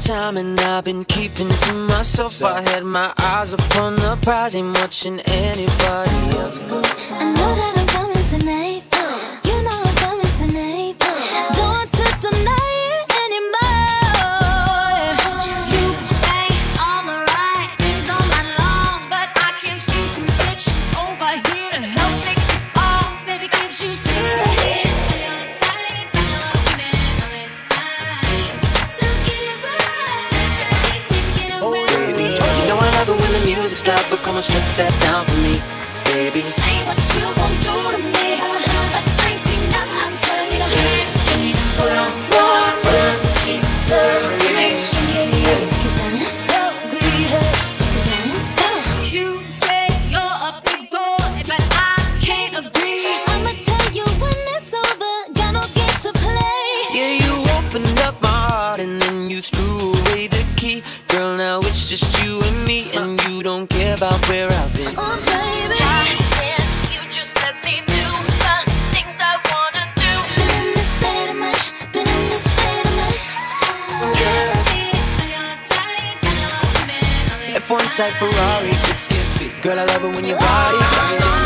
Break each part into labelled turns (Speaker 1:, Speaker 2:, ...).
Speaker 1: time and I've been keeping to myself. I had my eyes upon the prize, ain't watching anybody else.
Speaker 2: I know that
Speaker 1: love it when the music's loud, but come on, strip that down for me, baby.
Speaker 3: Say what you gon' do to me. Now I'm telling you, cause I am
Speaker 2: so great. Cause I'm so
Speaker 3: cute. Say you're a big boy, but I
Speaker 2: ain't
Speaker 1: F1 type Ferrari, six gear speed. Girl, I love it when your body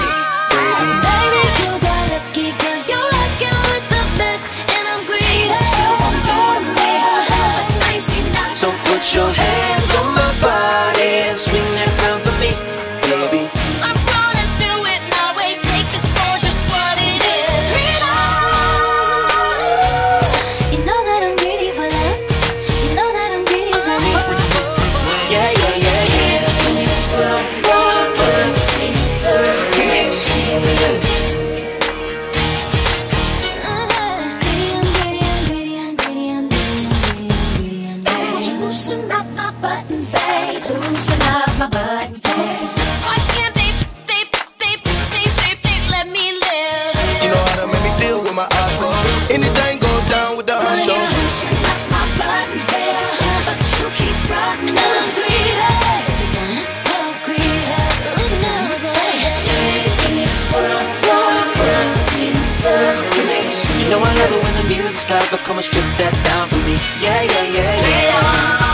Speaker 3: Loosen up my buttons, babe. Why can't they, they, they, they, they, they let me live?
Speaker 4: You know how to make me feel with my eyes closed. Anything goes down with the honcho.
Speaker 3: Loosen up my buttons, babe. But you keep running.
Speaker 2: I'm greedy, 'cause I'm so greedy. 'Cause I'm so
Speaker 1: You know I love it when the music's loud, but come and strip that down for me. Yeah, Yeah, yeah, yeah, yeah.